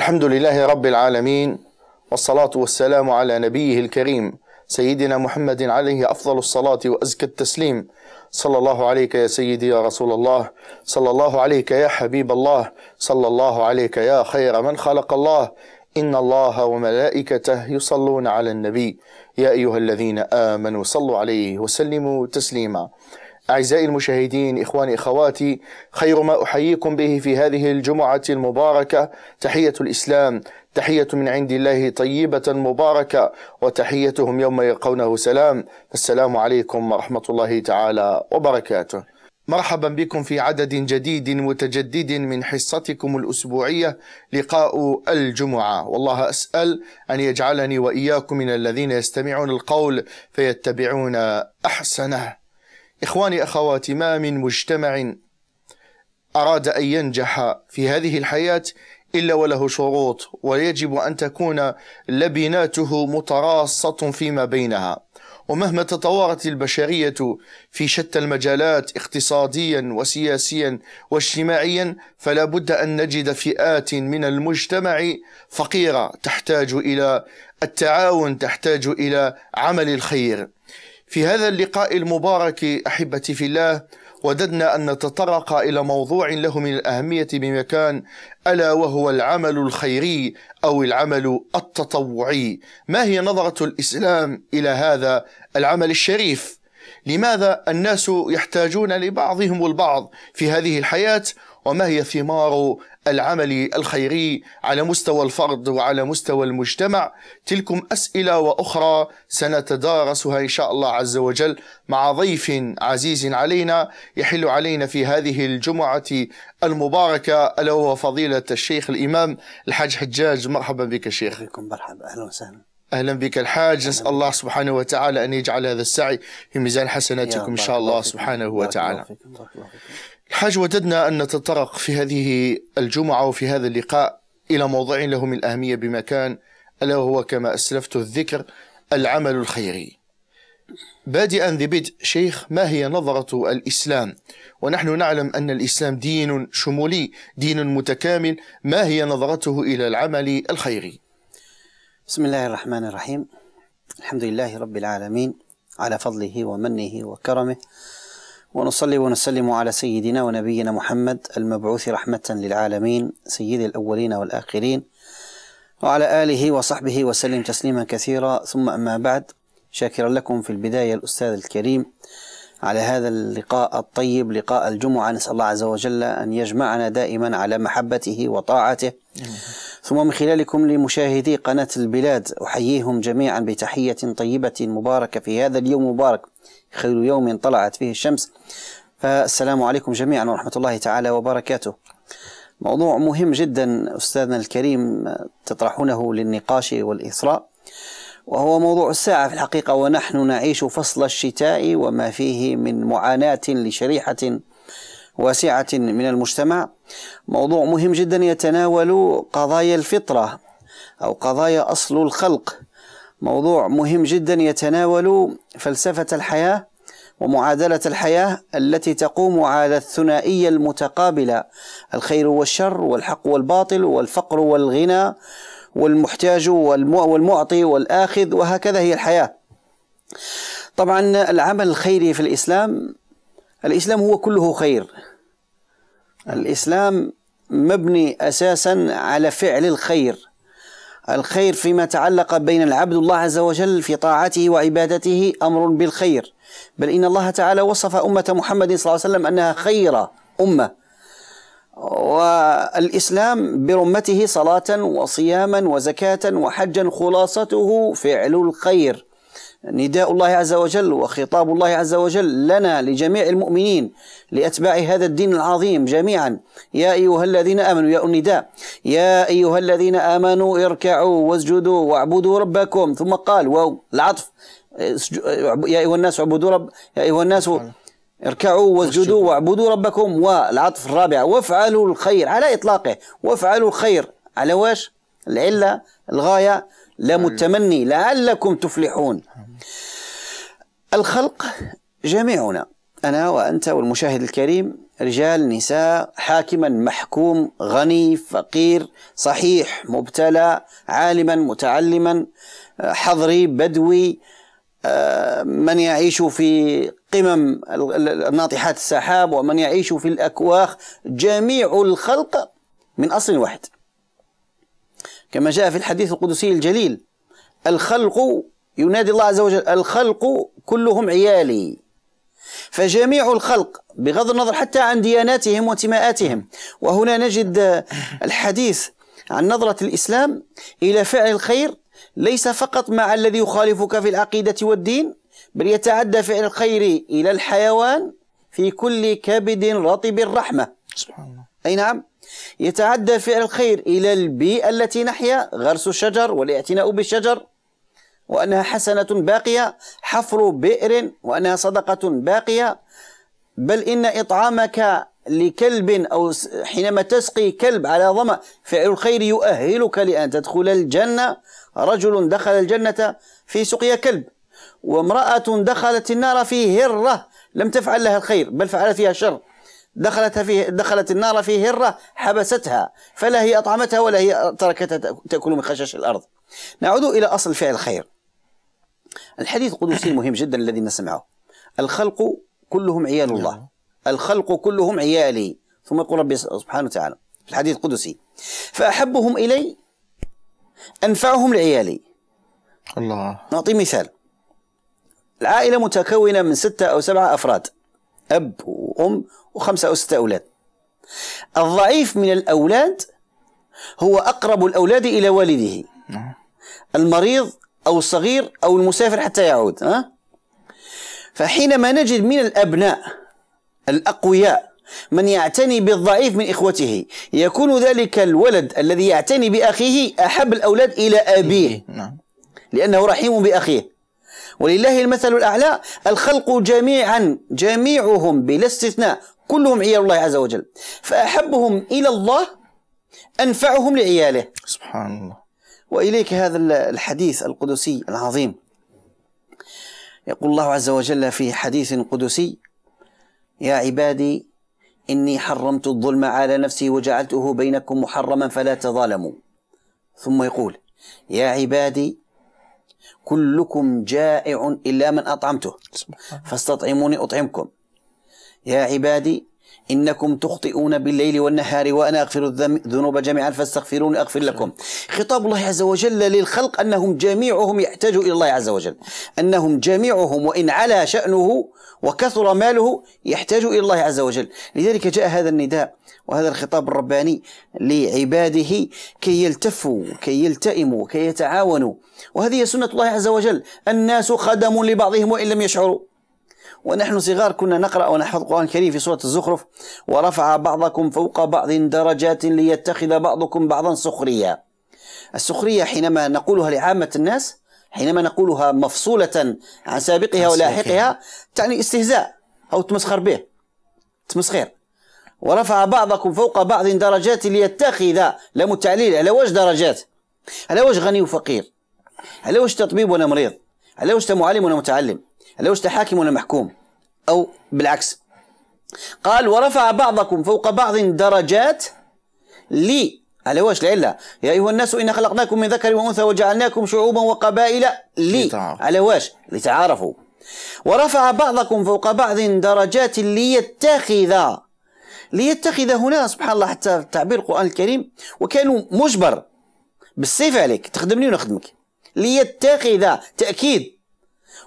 الحمد لله رب العالمين والصلاة والسلام على نبيه الكريم سيدنا محمد عليه أفضل الصلاة وأزكى التسليم. صلى الله عليك يا سيدي يا رسول الله صلى الله عليك يا حبيب الله صلى الله عليك يا خير من خلق الله. إن الله وملائكته يصلون على النبي. يا أيها الذين آمنوا صلوا عليه وسلموا تسليما. أعزائي المشاهدين إخواني إخواتي خير ما أحييكم به في هذه الجمعة المباركة. تحية الإسلام تحية من عند الله طيبة مباركة وتحيتهم يوم يلقونه سلام. السلام عليكم ورحمة الله تعالى وبركاته. مرحبا بكم في عدد جديد متجدد من حصتكم الأسبوعية لقاء الجمعة. والله أسأل أن يجعلني وإياكم من الذين يستمعون القول فيتبعون أحسنه. إخواني أخواتي ما من مجتمع أراد أن ينجح في هذه الحياة إلا وله شروط ويجب أن تكون لبناته متراصة فيما بينها. ومهما تطورت البشرية في شتى المجالات اقتصاديا وسياسيا واجتماعيا فلا بد أن نجد فئات من المجتمع فقيرة تحتاج إلى التعاون تحتاج إلى عمل الخير. في هذا اللقاء المبارك أحبتي في الله وددنا أن نتطرق إلى موضوع له من الأهمية بمكان ألا وهو العمل الخيري أو العمل التطوعي. ما هي نظرة الإسلام إلى هذا العمل الشريف؟ لماذا الناس يحتاجون لبعضهم البعض في هذه الحياة وما هي ثمار العمل الخيري على مستوى الفرد وعلى مستوى المجتمع. تلكم أسئلة وأخرى سنتدارسها إن شاء الله عز وجل مع ضيف عزيز علينا يحل علينا في هذه الجمعة المباركة. ألا وهو فضيلة الشيخ الإمام الحاج حجاج. مرحبا بك شيخ. بكم مرحبا. أهلا وسهلا. أهلا بك الحاج. نسأل الله سبحانه وتعالى أن يجعل هذا السعي في ميزان حسناتكم إن شاء الله سبحانه وتعالى. الحاج وددنا أن نتطرق في هذه الجمعة وفي هذا اللقاء إلى موضوع له من الأهمية بمكان ألا وهو كما أسلفت الذكر العمل الخيري. بادئا ببدء شيخ ما هي نظرة الإسلام؟ ونحن نعلم أن الإسلام دين شمولي دين متكامل ما هي نظرته إلى العمل الخيري؟ بسم الله الرحمن الرحيم. الحمد لله رب العالمين على فضله ومنه وكرمه ونصلي ونسلم على سيدنا ونبينا محمد المبعوث رحمة للعالمين سيد الأولين والآخرين وعلى آله وصحبه وسلم تسليما كثيرا. ثم أما بعد شاكرا لكم في البداية الأستاذ الكريم. على هذا اللقاء الطيب لقاء الجمعة. نسأل الله عز وجل أن يجمعنا دائما على محبته وطاعته. ثم من خلالكم لمشاهدي قناة البلاد أحييهم جميعا بتحية طيبة مباركة في هذا اليوم المبارك خير يوم طلعت فيه الشمس. فالسلام عليكم جميعا ورحمة الله تعالى وبركاته. موضوع مهم جدا أستاذنا الكريم تطرحونه للنقاش والإثراء وهو موضوع الساعة في الحقيقة ونحن نعيش فصل الشتاء وما فيه من معاناة لشريحة واسعة من المجتمع. موضوع مهم جدا يتناول قضايا الفطرة أو قضايا أصل الخلق. موضوع مهم جدا يتناول فلسفة الحياة ومعادلة الحياة التي تقوم على الثنائية المتقابلة الخير والشر والحق والباطل والفقر والغنى والمحتاج والمعطي والآخذ وهكذا هي الحياة. طبعا العمل الخيري في الإسلام الإسلام هو كله خير. الإسلام مبني أساسا على فعل الخير. الخير فيما تعلق بين العبد الله عز وجل في طاعته وعبادته أمر بالخير. بل إن الله تعالى وصف أمة محمد صلى الله عليه وسلم أنها خير أمة. والإسلام برمته صلاة وصياما وزكاة وحجا خلاصته فعل الخير. نداء الله عز وجل وخطاب الله عز وجل لنا لجميع المؤمنين لأتباع هذا الدين العظيم جميعا. يا أيها الذين آمنوا يا النداء. يا أيها الذين آمنوا اركعوا واسجدوا واعبدوا ربكم. ثم قال واو العطف. يا أيها الناس اعبدوا رب يا أيها الناس اركعوا واسجدوا واعبدوا ربكم والعطف الرابع. وافعلوا الخير على إطلاقه. وافعلوا الخير على واش العلة الغاية. لام التمني لعلكم تفلحون. الخلق جميعنا أنا وأنت والمشاهد الكريم رجال نساء حاكما محكوم غني فقير صحيح مبتلى عالما متعلما حضري بدوي من يعيش في قمم ناطحات السحاب ومن يعيش في الأكواخ جميع الخلق من أصل واحد. كما جاء في الحديث القدسي الجليل الخلق ينادي الله عز وجل الخلق كلهم عيالي. فجميع الخلق بغض النظر حتى عن دياناتهم وانتماءاتهم. وهنا نجد الحديث عن نظرة الإسلام إلى فعل الخير ليس فقط مع الذي يخالفك في العقيدة والدين بل يتعدى فعل الخير إلى الحيوان في كل كبد رطب الرحمة. سبحان الله. أي نعم. يتعدى فعل الخير إلى البيئة التي نحيا غرس الشجر والاعتناء بالشجر وأنها حسنة باقية حفر بئر وأنها صدقة باقية. بل إن إطعامك لكلب أو حينما تسقي كلب على ظمأ فعل الخير يؤهلك لأن تدخل الجنة. رجل دخل الجنة في سقيا كلب وامرأة دخلت النار في هرة لم تفعل لها الخير بل فعلت فيها الشر. دخلت في دخلت النار في هرة حبستها فلا هي أطعمتها ولا هي تركتها تأكل من خشاش الأرض. نعود إلى أصل فعل الخير. الحديث القدسي المهم جدا الذي نسمعه. الخلق كلهم عيال الله. الخلق كلهم عيالي. ثم يقول ربي سبحانه وتعالى في الحديث القدسي فأحبهم إلي أنفعهم لعيالي. الله. نعطي مثال. العائلة متكونة من ستة أو سبعة أفراد أب وأم وخمسة أو ستة أولاد. الضعيف من الأولاد هو أقرب الأولاد إلى والده. نعم. المريض أو الصغير أو المسافر حتى يعود؟ فحينما نجد من الأبناء الأقوياء من يعتني بالضعيف من إخوته. يكون ذلك الولد الذي يعتني بأخيه أحب الأولاد إلى أبيه. نعم. لأنه رحيم بأخيه. ولله المثل الأعلى الخلق جميعا جميعهم بلا استثناء كلهم عيال الله عز وجل. فأحبهم إلى الله أنفعهم لعياله. سبحان الله. وإليك هذا الحديث القدسي العظيم. يقول الله عز وجل في حديث قدسي يا عبادي إني حرمت الظلم على نفسي وجعلته بينكم محرما فلا تظالموا. ثم يقول يا عبادي كلكم جائع إلا من أطعمته. فاستطعموني أطعمكم. يا عبادي إنكم تخطئون بالليل والنهار وأنا أغفر الذنوب جميعا فاستغفروني أغفر لكم. خطاب الله عز وجل للخلق أنهم جميعهم يحتاجوا إلى الله عز وجل. أنهم جميعهم وإن علا شأنه وكثر ماله يحتاج إلى الله عز وجل. لذلك جاء هذا النداء وهذا الخطاب الرباني لعباده كي يلتفوا كي يلتئموا كي يتعاونوا. وهذه سنة الله عز وجل. الناس خدم لبعضهم وإن لم يشعروا. ونحن صغار كنا نقرأ ونحفظ القرآن الكريم في سورة الزخرف ورفع بعضكم فوق بعض درجات ليتخذ بعضكم بعضا سخريا السخرية حينما نقولها لعامة الناس حينما نقولها مفصولة عن سابقها ولاحقها تعني استهزاء أو تمسخر به تمسخير ورفع بعضكم فوق بعض درجات ليتخذ لم التعليل على وجه درجات. على وجه غني وفقير. على وجه تطبيب ولا مريض على وجه معلم ولا متعلم على وجه حاكم ولا محكوم. أو بالعكس. قال ورفع بعضكم فوق بعض درجات لي. على وجه العلة. يا أيها الناس إنا خلقناكم من ذكر وأنثى وجعلناكم شعوبا وقبائل لي. على وجه. لتعارفوا. ورفع بعضكم فوق بعض درجات ليتخذ ليتخذ هنا سبحان الله حتى تعبير القرآن الكريم. وكانوا مجبر بالسيف عليك تخدمني ونخدمك. ليتخذ تأكيد.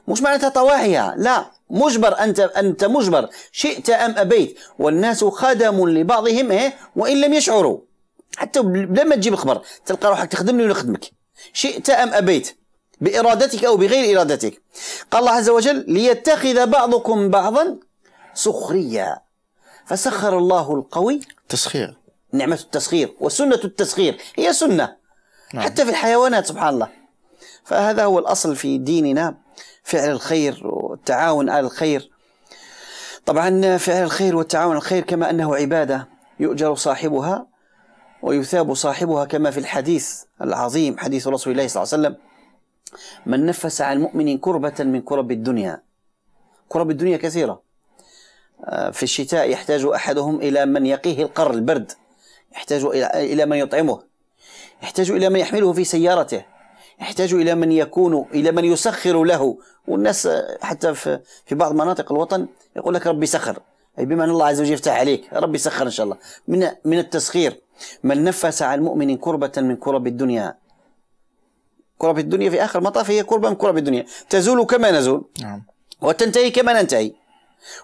مش معناتها طواعية لا مجبر أنت أنت مجبر. شئت أم أبيت. والناس خدم لبعضهم إيه؟ وإن لم يشعروا. حتى لما تجيب الخبر تلقى روحك تخدمني ونخدمك شئت أم أبيت. بإرادتك أو بغير إرادتك. قال الله عز وجل ليتخذ بعضكم بعضا سخريا فسخر الله القوي تسخير. نعمة التسخير وسنة التسخير. هي سنة. نعم. حتى في الحيوانات سبحان الله. فهذا هو الأصل في ديننا. فعل الخير والتعاون على الخير. طبعا فعل الخير والتعاون على الخير كما أنه عبادة يؤجر صاحبها ويثاب صاحبها كما في الحديث العظيم حديث رسول الله صلى الله عليه وسلم. من نفس عن مؤمن كربة من كرب الدنيا. كرب الدنيا كثيرة. آه، في الشتاء يحتاج أحدهم إلى من يقيه القر البرد يحتاج إلى من يطعمه يحتاج إلى من يحمله في سيارته. يحتاج إلى من يكون إلى من يسخر له. والناس حتى في بعض مناطق الوطن يقول لك ربي سخر. بما أن الله عز وجل يفتح عليك ربي سخر إن شاء الله. من من التسخير من نفس عن مؤمن كربة من كرب الدنيا. كرب الدنيا في آخر مطاف هي كربة من كرب الدنيا. تزول كما نزول. نعم. وتنتهي كما ننتهي.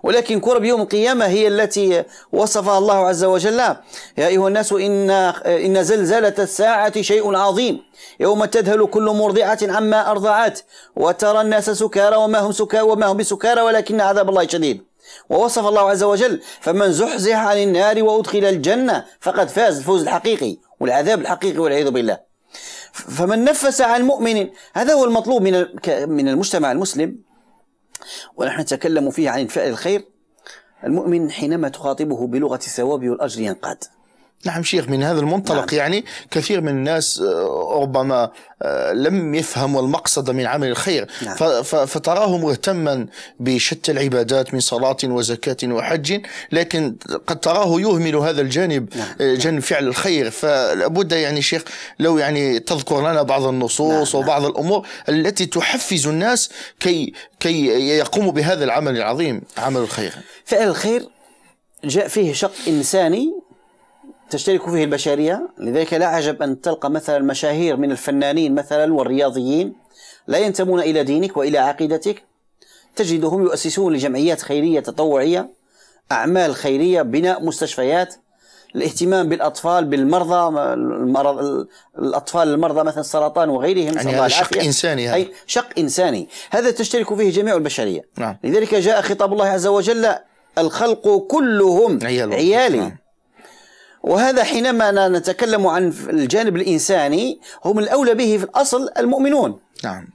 ولكن كرب يوم القيامة هي التي وصفها الله عز وجل. يا أيها الناس إن إن زلزلة الساعة شيء عظيم. يوم تذهل كل مرضعة عما أرضعت وترى الناس سكارى وما هم سكارى وما هم بسكارى ولكن عذاب الله شديد. ووصف الله عز وجل فمن زحزح عن النار وأدخل الجنة فقد فاز الفوز الحقيقي والعذاب الحقيقي والعياذ بالله. فمن نفس عن مؤمن هذا هو المطلوب من من المجتمع المسلم. ونحن نتكلم فيه عن فعل الخير. المؤمن حينما تخاطبه بلغة الثواب والأجر ينقاد. نعم شيخ من هذا المنطلق نعم. يعني كثير من الناس آه، ربما آه، لم يفهموا المقصد من عمل الخير نعم. فتراه مهتما بشتى العبادات من صلاة وزكاة وحج لكن قد تراه يهمل هذا الجانب نعم. آه، جانب فعل الخير فلابد يعني شيخ لو يعني تذكر لنا بعض النصوص نعم. وبعض الأمور التي تحفز الناس كي كي يقوموا بهذا العمل العظيم عمل الخير فعل الخير جاء فيه شق إنساني تشترك فيه البشرية. لذلك لا عجب أن تلقى مثلا المشاهير من الفنانين مثلا والرياضيين لا ينتمون إلى دينك وإلى عقيدتك. تجدهم يؤسسون لجمعيات خيرية تطوعية أعمال خيرية بناء مستشفيات الاهتمام بالأطفال بالمرضى المرض الأطفال المرضى مثلا السرطان وغيرهم. يعني هذا شق إنساني هذا. أي شق إنساني. هذا تشترك فيه جميع البشرية. نعم. لذلك جاء خطاب الله عز وجل الخلق كلهم عيالي. نعم. وهذا حينما نتكلم عن الجانب الإنساني هم الأولى به في الأصل المؤمنون. نعم.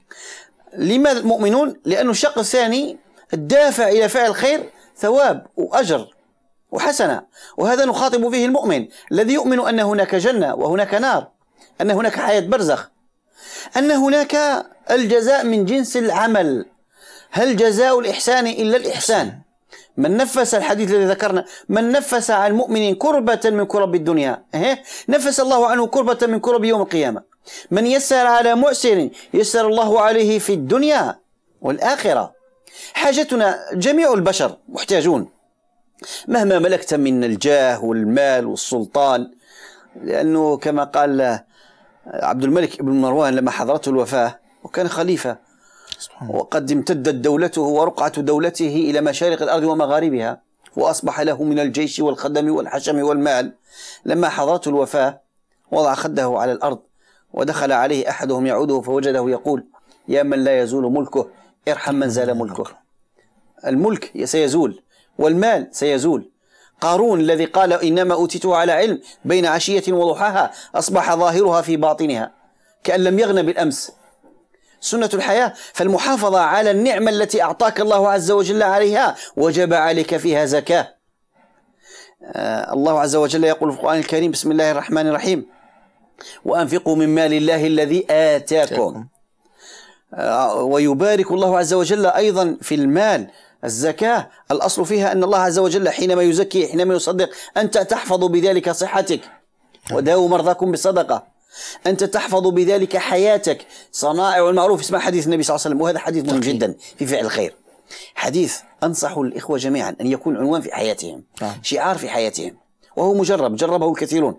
لماذا المؤمنون؟ لأن الشق الثاني الدافع إلى فعل الخير ثواب وأجر وحسنة. وهذا نخاطب فيه المؤمن الذي يؤمن أن هناك جنة وهناك نار أن هناك حياة برزخ أن هناك الجزاء من جنس العمل. هل جزاء الإحسان إلا الإحسان؟ من نفس الحديث الذي ذكرنا من نفس عن مؤمن كربة من كرب الدنيا إيه؟ نفس الله عنه كربة من كرب يوم القيامة. من يسر على معسر يسر الله عليه في الدنيا والآخرة. حاجتنا جميع البشر محتاجون. مهما ملكت من الجاه والمال والسلطان لأنه كما قال عبد الملك بن مروان لما حضرته الوفاة وكان خليفة. وقد امتدت دولته ورقعة دولته إلى مشارق الأرض ومغاربها وأصبح له من الجيش والخدم والحشم والمال. لما حضرته الوفاة وضع خده على الأرض ودخل عليه أحدهم يعوده فوجده يقول يا من لا يزول ملكه ارحم من زال ملكه. الملك سيزول والمال سيزول. قارون الذي قال إنما أوتيته على علم بين عشية وضحاها أصبح ظاهرها في باطنها كأن لم يغن بالأمس. سنة الحياة فالمحافظة على النعمة التي أعطاك الله عز وجل عليها وجب عليك فيها زكاة. آه الله عز وجل يقول في القرآن الكريم بسم الله الرحمن الرحيم. وأنفقوا من مال الله الذي آتاكم. آه ويبارك الله عز وجل أيضا في المال. الزكاة الأصل فيها أن الله عز وجل حينما يزكي حينما يصدق أنت تحفظ بذلك صحتك. وداووا مرضاكم بالصدقة أنت تحفظ بذلك حياتك. صنائع المعروف اسمع حديث النبي صلى الله عليه وسلم وهذا حديث مهم جدا في فعل الخير. حديث أنصح الإخوة جميعا أن يكون عنوان في حياتهم آه. شعار في حياتهم وهو مجرب جربه الكثيرون.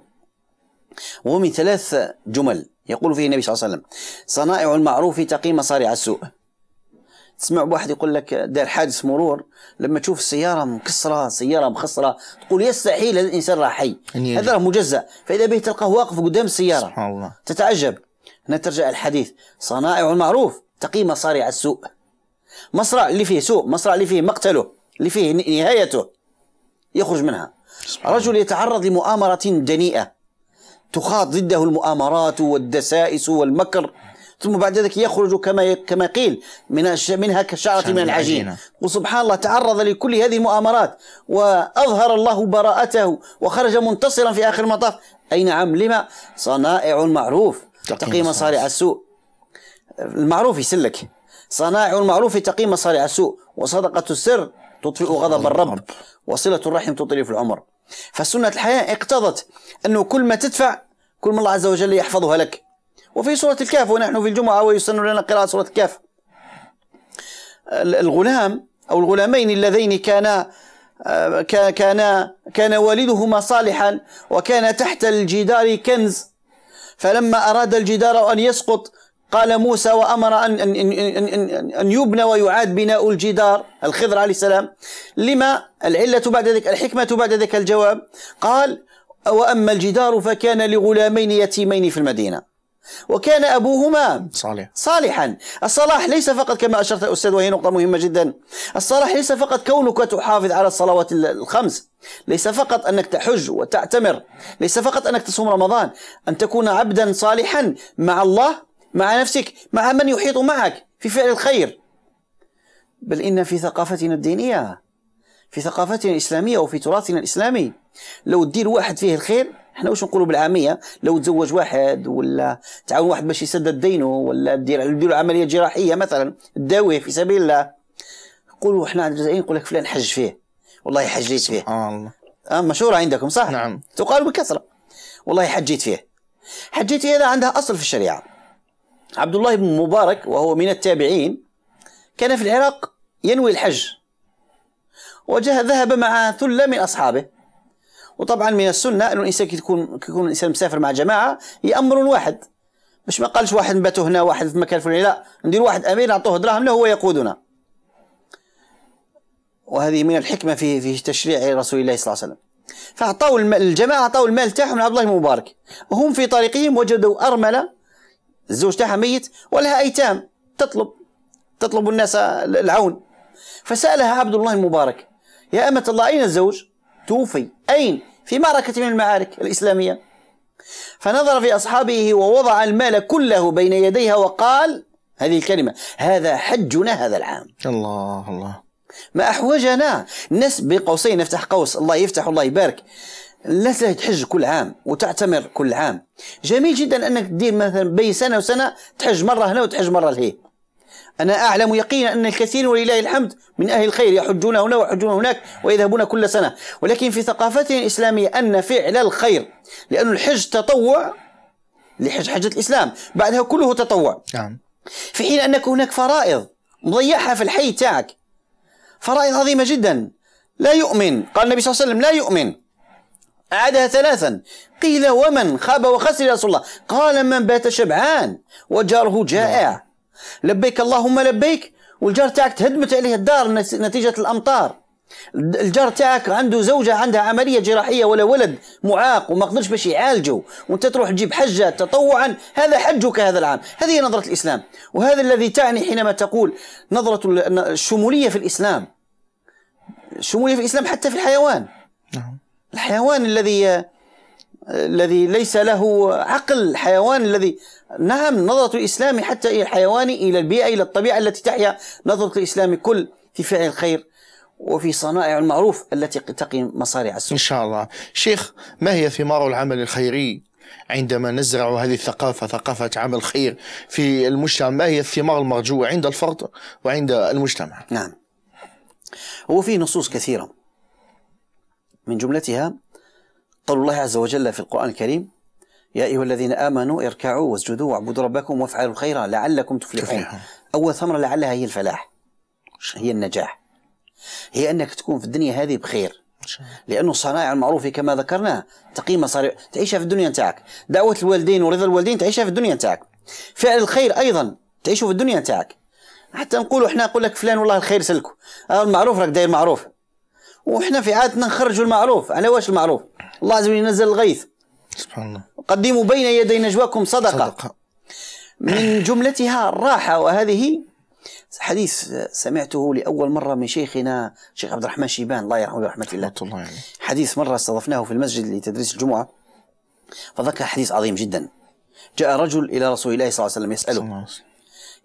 وهو من ثلاث جمل يقول فيه النبي صلى الله عليه وسلم صنائع المعروف تقي مصارع السوء. تسمع بواحد يقول لك دار حادث مرور لما تشوف السيارة مكسرة سيارة مخسره تقول يستحيل هذا الإنسان راه حي. هذا راه مجزأ. فإذا به تلقاه واقف قدام السيارة. سبحان الله. تتعجب. هنا ترجع الحديث. صنائع المعروف تقي مصارع السوء. مصرع اللي فيه سوء مصرع اللي فيه مقتله اللي فيه نهايته. يخرج منها. رجل يتعرض لمؤامرة دنيئة. تخاض ضده المؤامرات والدسائس والمكر. ثم بعد ذلك يخرج كما كما قيل من منها كشعرة من العجين. وسبحان الله تعرض لكل هذه المؤامرات وأظهر الله براءته وخرج منتصرا في آخر المطاف. أي نعم لما صنائع المعروف تقي مصارع السوء. المعروف يسلك صنائع المعروف تقي مصارع السوء. وصدقة السر تطفئ غضب الرب. وصلة الرحم تطيل في العمر. فسنة الحياة اقتضت أنه كل ما تدفع كل ما الله عز وجل يحفظها لك. وفي سورة الكهف ونحن في الجمعة ويسن لنا قراءة سورة الكهف. الغلام أو الغلامين اللذين كانا كان كان والدهما صالحا وكان تحت الجدار كنز. فلما أراد الجدار أن يسقط قال موسى وأمر أن, أن, أن, أن يبنى ويعاد بناء الجدار الخضر عليه السلام. لما العلة بعد ذلك الحكمة بعد ذلك الجواب قال وأما الجدار فكان لغلامين يتيمين في المدينة. وكان أبوهما صالح. صالحا. الصلاح ليس فقط كما أشرت أستاذ وهي نقطة مهمة جدا. الصلاح ليس فقط كونك تحافظ على الصلوات الخمس. ليس فقط أنك تحج وتعتمر. ليس فقط أنك تصوم رمضان. أن تكون عبدا صالحا مع الله مع نفسك مع من يحيط معك في فعل الخير. بل إن في ثقافتنا الدينية في ثقافتنا الإسلامية وفي تراثنا الإسلامي لو تدير واحد فيه الخير إحنا واش نقولوا بالعامية؟ لو تزوج واحد ولا تعاون واحد باش يسدد دينه ولا دير دير عملية جراحية مثلا تداويه في سبيل الله. نقولوا إحنا عند الجزائريين نقول لك فلان حج فيه. والله حجيت فيه. سبحان الله. آه مشهوره عندكم صح؟ نعم. تقال بكثرة. والله حجيت فيه. حجيت فيه هذا عندها أصل في الشريعة. عبد الله بن مبارك وهو من التابعين كان في العراق ينوي الحج. وجه ذهب مع ثلة من أصحابه. وطبعا من السنة إنه الإنسان كي يكون يكون الإنسان مسافر مع جماعة يامر واحد. مش ما قالش واحد نباتوا هنا واحد في مكان فلاني لا. ندير واحد امير نعطوه دراهم له هو يقودنا. وهذه من الحكمة في في تشريع رسول الله صلى الله عليه وسلم. فأعطوا الجماعة أعطوا المال تاعهم لعبد الله المبارك. وهم في طريقهم وجدوا أرملة الزوج تاعها ميت ولها أيتام تطلب تطلب الناس العون. فسألها عبد الله المبارك يا أمة الله أين الزوج؟ توفي. أين؟ في معركة من المعارك الإسلامية. فنظر في أصحابه ووضع المال كله بين يديها وقال هذه الكلمة هذا حجنا هذا العام. الله الله. ما أحوجنا الناس بين قوسين نفتح قوس الله يفتح الله يبارك. الناس تحج كل عام وتعتمر كل عام. جميل جدا أنك تدير مثلا بين سنة وسنة تحج مرة هنا وتحج مرة لهي أنا أعلم يقينا أن الكثير ولله الحمد من أهل الخير يحجون هنا ويحجون هناك ويذهبون كل سنة. ولكن في ثقافتنا الإسلامية أن فعل الخير لأن الحج تطوع لحج حجة الإسلام بعدها كله تطوع. نعم. في حين أنك هناك فرائض مضيعها في الحي تاعك فرائض عظيمة جدا. لا يؤمن قال النبي صلى الله عليه وسلم لا يؤمن. أعادها ثلاثا. قيل ومن خاب وخسر يا رسول الله. قال من بات شبعان وجاره جائع. لبيك اللهم لبيك والجار تاعك تهدمت عليه الدار نتيجة الأمطار. الجار تاعك عنده زوجة عندها عملية جراحية ولا ولد معاق وما قدرش باش يعالجه وانت تروح تجيب حجة تطوعا هذا حجك هذا العام. هذه نظرة الإسلام. وهذا الذي تعني حينما تقول نظرة الشمولية في الإسلام. الشمولية في الإسلام حتى في الحيوان. نعم. الحيوان الذي الذي ليس له عقل الحيوان الذي نعم نظرة الإسلام حتى إلى الحيوان إلى البيئة إلى الطبيعة التي تحيا نظرة الإسلام كل في فعل الخير وفي صنائع المعروف التي تقي مصارع السوء. إن شاء الله. شيخ ما هي ثمار العمل الخيري عندما نزرع هذه الثقافة ثقافة عمل خير في المجتمع؟ ما هي الثمار المرجوة عند الفرد وعند المجتمع؟ نعم. هو في نصوص كثيرة. من جملتها قول الله عز وجل في القرآن الكريم يا أيها الذين آمنوا اركعوا واسجدوا واعبدوا ربكم وافعلوا الخير لعلكم تفلحون. أول ثمرة لعلها هي الفلاح هي النجاح. هي أنك تكون في الدنيا هذه بخير لأنه صنائع المعروف كما ذكرنا تقيم مصاريع تعيشها في الدنيا نتاعك. دعوة الوالدين ورضا الوالدين تعيشها في الدنيا نتاعك. فعل الخير أيضا تعيشه في الدنيا نتاعك. حتى نقولوا إحنا نقول لك فلان والله الخير سلكه. هذا المعروف راك داير معروف. وإحنا في عادتنا نخرجوا المعروف. على واش المعروف؟ الله عز وجل ينزل الغيث. سبحان الله. قدموا بين يدي نجواكم صدقة, صدقة. من جملتها الراحة وهذه حديث سمعته لأول مرة من شيخنا شيخ عبد الرحمن شيبان. الله يرحمه برحمة الله. الله حديث مرة استضفناه في المسجد لتدريس الجمعة فذكر حديث عظيم جدا. جاء رجل إلى رسول الله صلى الله عليه وسلم يسأله.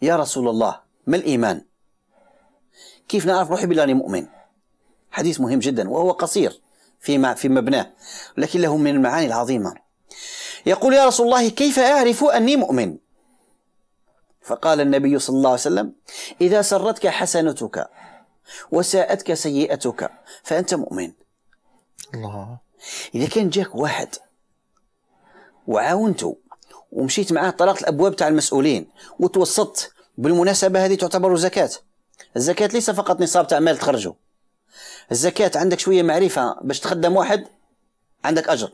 يا رسول الله ما الإيمان؟ كيف نعرف روحي بالله أني مؤمن؟ حديث مهم جدا وهو قصير في مع- في مبناه لكن له من المعاني العظيمة. يقول يا رسول الله كيف أعرف أني مؤمن؟ فقال النبي صلى الله عليه وسلم إذا سرتك حسنتك وساءتك سيئتك فأنت مؤمن. الله. إذا كان جاك واحد وعاونته ومشيت معاه طرقت الأبواب تاع المسؤولين وتوسطت بالمناسبة هذه تعتبر زكاة. الزكاة ليس فقط نصاب تاع مال تخرجه. الزكاة عندك شوية معرفة باش تخدم واحد عندك أجر.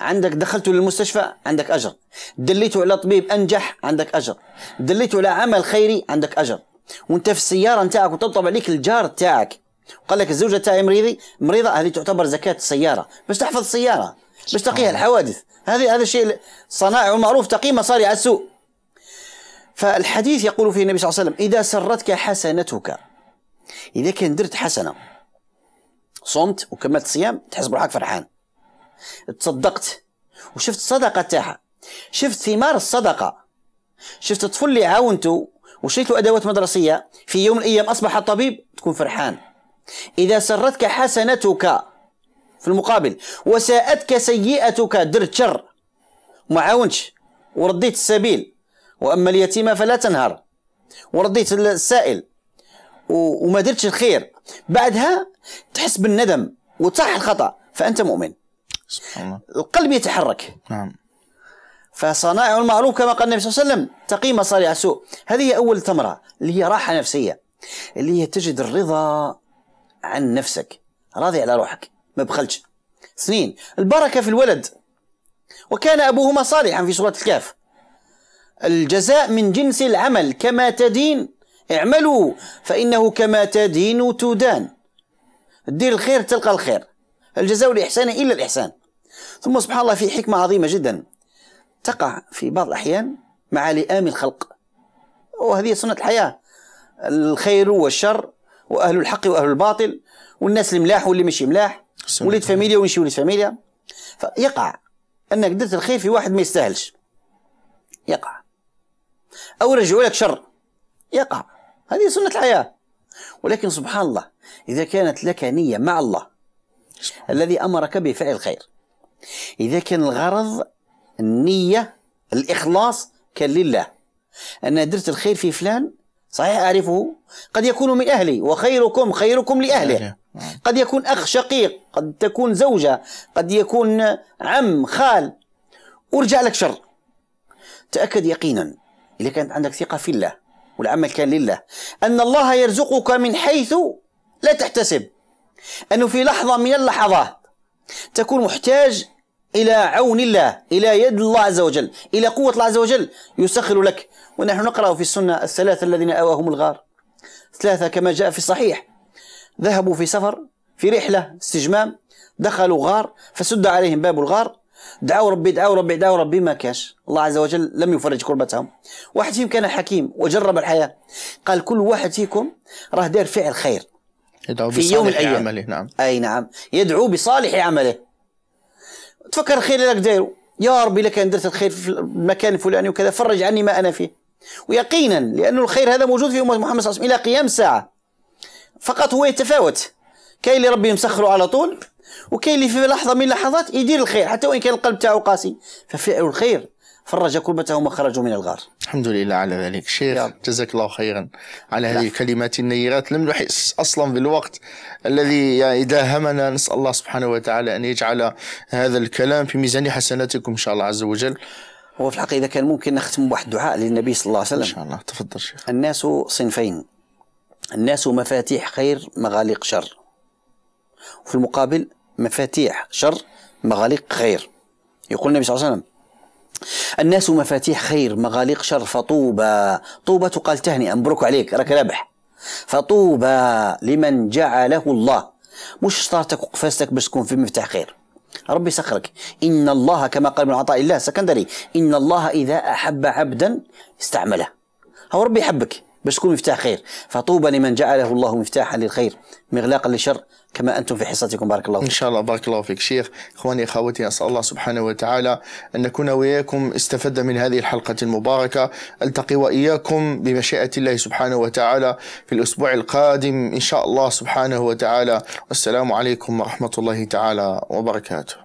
عندك دخلته للمستشفى عندك أجر. دليته على طبيب أنجح عندك أجر. دليته على عمل خيري عندك أجر. وأنت في السيارة نتاعك وتطبطب عليك الجار تاعك. قال لك الزوجة تاعي مريضي مريضة هذه تعتبر زكاة السيارة. باش تحفظ السيارة باش تقيها الحوادث. هذه هذا الشيء صنائع المعروف تقي مصارع السوء فالحديث يقول فيه النبي صلى الله عليه وسلم إذا سرتك حسنتك إذا كان درت حسنة صمت وكملت الصيام تحس بروحك فرحان. تصدقت وشفت الصدقة تاعها. شفت ثمار الصدقة. شفت الطفل اللي عاونته وشريت له أدوات مدرسية في يوم من الأيام أصبح طبيب تكون فرحان. إذا سرتك حسنتك في المقابل وساءتك سيئتك درت شر. وما عاونتش ورديت السبيل. وأما اليتيم فلا تنهر ورديت السائل. وما درتش الخير. بعدها تحس بالندم وتصح الخطأ فأنت مؤمن. سبحان الله. القلب يتحرك. نعم. فصنائع المعروف كما قال النبي صلى الله عليه وسلم تقي مصارع السوء. هذه هي أول ثمرة اللي هي راحة نفسية اللي هي تجد الرضا عن نفسك. راضي على روحك ما بخلتش اثنين البركة في الولد. وكان أبوهما صالحا في سوره الكهف. الجزاء من جنس العمل كما تدين اعملوا فإنه كما تدين تدان. دير الخير تلقى الخير. الجزاء الإحسان إلا الإحسان. ثم سبحان الله في حكمة عظيمة جدا. تقع في بعض الأحيان مع لئام الخلق. وهذه سنة الحياة. الخير والشر وأهل الحق وأهل الباطل. والناس الملاح واللي مش ملاح. ولد فاميليا ومشي ولد فاميليا. فيقع أنك درت الخير في واحد ما يستاهلش. يقع. أو يرجعوا لك شر. يقع. هذه سنة الحياة. ولكن سبحان الله إذا كانت لك نية مع الله الذي أمرك بفعل الخير إذا كان الغرض النية الإخلاص كان لله. أنا درت الخير في فلان صحيح أعرفه قد يكون من أهلي وخيركم خيركم لأهله. قد يكون أخ شقيق قد تكون زوجة قد يكون عم خال. ورجع لك شر. تأكد يقينا إذا كانت عندك ثقة في الله. والعمل كان لله. أن الله يرزقك من حيث لا تحتسب. أنه في لحظة من اللحظات تكون محتاج إلى عون الله إلى يد الله عز وجل إلى قوة الله عز وجل يسخر لك. ونحن نقرأ في السنة الثلاثة الذين آواهم الغار. ثلاثة كما جاء في الصحيح. ذهبوا في سفر في رحلة استجمام دخلوا غار فسد عليهم باب الغار. دعوا ربي دعوا ربي دعوا ربي ما كاش. الله عز وجل لم يفرج كربتهم. واحد فيهم كان حكيم وجرب الحياة. قال كل واحد فيكم راه دار فعل خير. يدعو في يوم الأيام. عمله نعم. أي نعم. يدعو بصالح عمله. تفكر الخير اللي لك دايره يا ربي لك ان درت الخير في المكان الفلاني وكذا فرج عني ما أنا فيه. ويقينا لأن الخير هذا موجود في أمة محمد صلى الله عليه وسلم إلى قيام الساعة. فقط هو يتفاوت. كاين اللي ربي مسخره على طول وكاين اللي في لحظة من اللحظات يدير الخير حتى وإن كان القلب تاعو قاسي ففعل الخير. فرج كربتهم وخرجوا من الغار. الحمد لله على ذلك. شيخ جزاك الله خيرا على هذه الكلمات النيرات. لم نحس أصلا بالوقت الذي يعني داهمنا نسأل الله سبحانه وتعالى أن يجعل هذا الكلام في ميزان حسناتكم إن شاء الله عز وجل. هو في الحقيقة إذا كان ممكن نختم بواحد دعاء للنبي صلى الله عليه وسلم. إن شاء الله. تفضل شيخ. الناس صنفين. الناس مفاتيح خير مغاليق شر. وفي المقابل مفاتيح شر مغاليق خير. يقول النبي صلى الله عليه وسلم الناس مفاتيح خير مغاليق شر فطوبى. طوبى تقال تهنئة مبروك عليك راك رابح. فطوبى لمن جعله الله. مش شطارتك وقفازتك باش تكون في مفتاح خير. ربي سخرك. إن الله كما قال من عطاء الله سكندري. إن الله إذا أحب عبدا استعمله. هو ربي يحبك. باش تكون مفتاح خير. فطوبى لمن جعله الله مفتاحا للخير. مغلاقا للشر كما أنتم في حصتكم. بارك الله فيك. إن شاء الله. بارك الله فيك. شيخ إخواني أخواتي أسأل الله سبحانه وتعالى أن نكون وإياكم استفد من هذه الحلقة المباركة. ألتقي وإياكم بمشيئة الله سبحانه وتعالى في الأسبوع القادم إن شاء الله سبحانه وتعالى. والسلام عليكم ورحمة الله تعالى وبركاته.